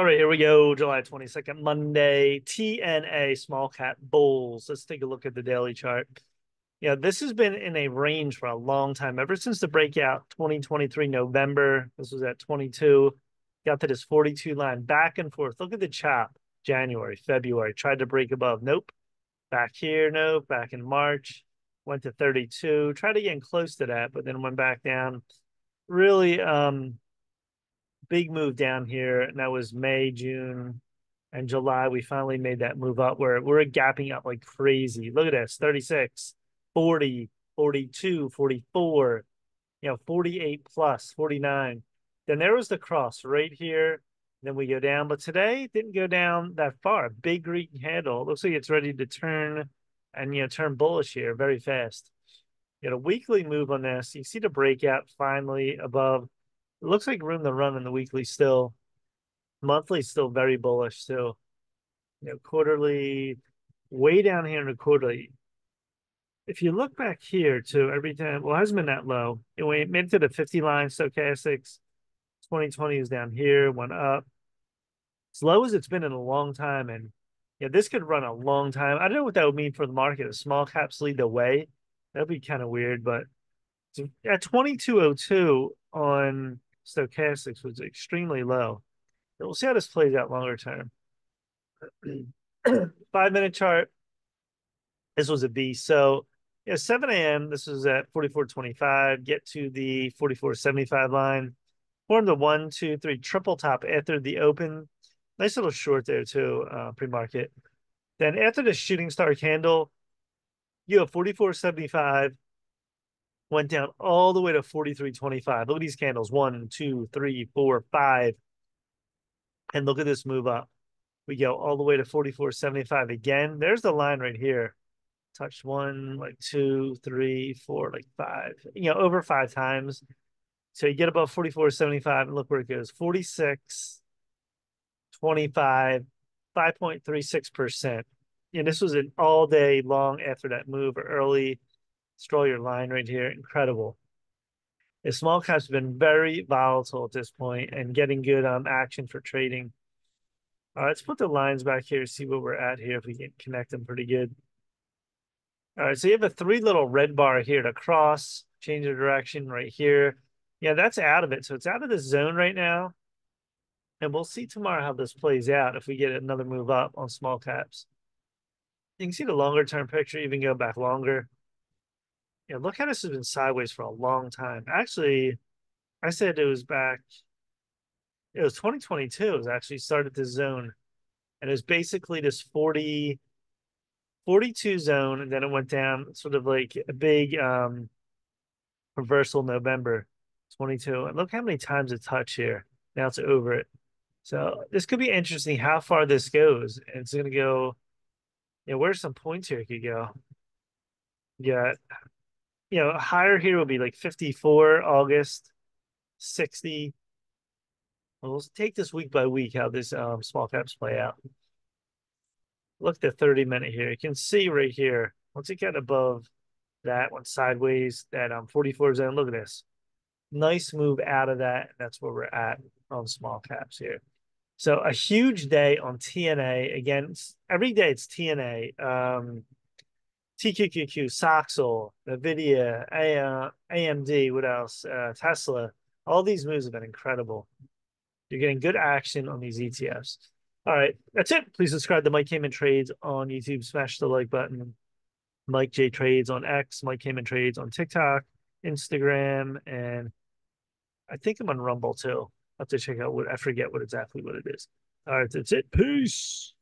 All right, here we go. July 22nd, Monday, TNA small cap bulls. Let's take a look at the daily chart. Yeah, this has been in a range for a long time. Ever since the breakout 2023 November, this was at 22, got to this 42 line back and forth. Look at the chop. January, February, tried to break above. Nope. Back here, nope. Back in March, went to 32, tried to get close to that, but then went back down. Really, um, big move down here, and that was May, June, and July. We finally made that move up where we're gapping up like crazy. Look at this 36, 40, 42, 44, you know, 48 plus, 49. Then there was the cross right here. Then we go down, but today didn't go down that far. Big green handle. Looks like it's ready to turn and you know turn bullish here very fast. You a weekly move on this. You see the breakout finally above it looks like room to run in the weekly still. Monthly still very bullish So, You know, quarterly way down here in the quarterly. If you look back here to every time, well, it hasn't been that low. It went made to the 50 line stochastics. 2020 is down here, went up. As low as it's been in a long time. And yeah, this could run a long time. I don't know what that would mean for the market. If small caps lead the way, that'd be kind of weird. But at 2202 on stochastics was extremely low. We'll see how this plays out longer term. Five minute chart. This was a B. So yeah, 7 a.m. This was at 44.25. Get to the 44.75 line. Form the one, two, three triple top after the open. Nice little short there too, uh, pre-market. Then after the shooting star candle, you have 44.75 went down all the way to 43.25. Look at these candles. One, two, three, four, five. And look at this move up. We go all the way to 44.75 again. There's the line right here. Touch one, like two, three, four, like five. You know, over five times. So you get above 44.75 and look where it goes. 46, 25, 5.36%. And this was an all day long after that move or early Stroll your line right here. Incredible. The small caps have been very volatile at this point and getting good um, action for trading. All right, let's put the lines back here, see what we're at here, if we can connect them pretty good. All right, so you have a three little red bar here to cross, change the direction right here. Yeah, that's out of it. So it's out of the zone right now. And we'll see tomorrow how this plays out if we get another move up on small caps. You can see the longer term picture, even go back longer. Yeah, look how this has been sideways for a long time. Actually, I said it was back. It was 2022. It was actually started this zone, and it was basically this 40, 42 zone, and then it went down sort of like a big um reversal November 22. And look how many times it touched here. Now it's over it. So this could be interesting how far this goes. And it's gonna go. Yeah, where's some points here it could go? Yeah, you know, higher here will be like 54 August, 60. We'll take this week by week how this um, small caps play out. Look at the 30 minute here. You can see right here, once it got above that one sideways, that um 44 zone, look at this. Nice move out of that. That's where we're at on small caps here. So a huge day on TNA. Again, every day it's TNA. Um, TQQQ, SOXL, Nvidia, AMD, what else? Uh, Tesla. All these moves have been incredible. You're getting good action on these ETFs. All right, that's it. Please subscribe to Mike Cayman Trades on YouTube. Smash the like button. Mike J Trades on X. Mike Cayman Trades on TikTok, Instagram, and I think I'm on Rumble too. I have to check out what I forget what exactly what it is. All right, that's it. Peace.